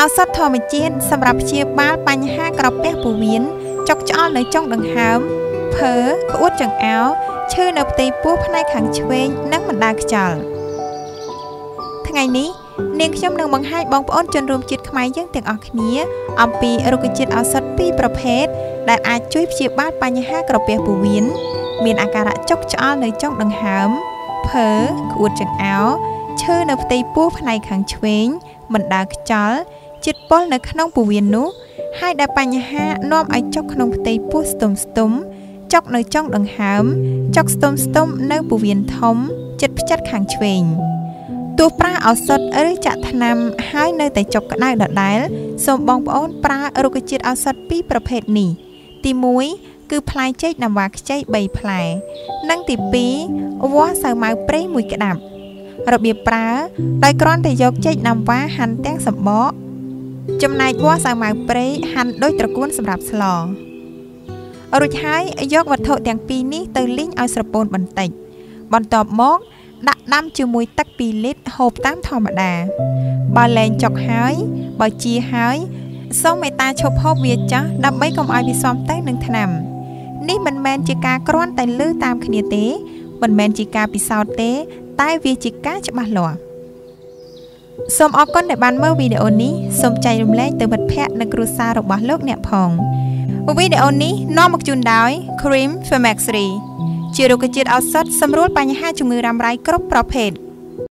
ឱសថធម្មជាតិសម្រាប់ព្យាបាលបញ្ហាក្រពះពោះវៀនចុកច្អល់នៅចុងដង្ហើមភើក្អួតចង្អោរឈឺនៅផ្ទៃពោះផ្នែកខាងឆ្វេងនិងបណ្ដាខ្យល់ថ្ងៃនេះនាងខ្ញុំនឹងបង្ហាញបងប្អូនជនរួមជាតិខ្មែរយើងទាំងអស់គ្នា អំពីរុក្ខជាតិឱសថពីរប្រភេទដែលអាចជួយព្យាបាលបញ្ហាក្រពះពោះវៀនមានអាការៈចុកច្អល់នៅចុងដង្ហើមភើក្អួតចង្អោរឈឺនៅផ្ទៃពោះផ្នែកខាងឆ្វេងបណ្ដាខ្យល់ ជាតិពុលនៅក្នុងពោះវៀននោះ ហើយដែលបញ្ហានាំឲ្យចុកក្នុងផ្ទៃពោះស្ទុំស្ទុំចុកនៅចុងដង្ហើមចុកស្ទុំស្ទុំនៅពោះវៀនធំចិត្តផ្ចិតខាងឆ្វេងទោះប្រើឱសថឬចាក់ថ្នាំហើយនៅតែចុកក្តៅដដែលសូមបងប្អូនប្រើរុក្ខជាតិឱសថពីរប្រភេទនេះទី1គឺផ្លែចេកណាំវ៉ាខ្ចី3ផ្លែនិងទី2វាស់សាវម៉ាវព្រៃ1ក្តាប់របៀបប្រើដោយគ្រាន់តែយកចេកណាំវ៉ាហាន់ទាំងសម្បក ចំណែកវ៉ាសាវម៉ាវព្រៃហាន់ដូចត្រកួនសម្រាប់ស្លរួចហើយយកវត្ថុទាំងពីរនេះទៅលីងឲ្យស្រពោនបន្តិច បន្ទាប់មកដាក់ដាំជាមួយទឹក2លីត្រហូបតាមធម្មតាបើលែងចុកហើយបើជាហើយសូមមេត្តាឈប់ហូបវាចាស់ដើម្បីកុំឲ្យវាស៊ាំទៅនឹងថ្នាំនេះមិនមែនជាការគ្រាន់តែលើតាមគ្នាទេមិនមែនជាការពិសោធន៍ទេ តែវាជាការច្បាស់លាស់ សូមអរគុណដែលបានមើលវីដេអូនេះសូមចែករំលែកទៅមិត្តភ័ក្តិនិងគ្រួសាររបស់លោកអ្នកផងវីដេអូនេះនាំមកជូនដោយ Cream Femaxry ជារុក្ខជាតិឱសថសម្រួលបញ្ហាជំងឺរ៉ាំរ៉ៃគ្រប់ប្រភេទ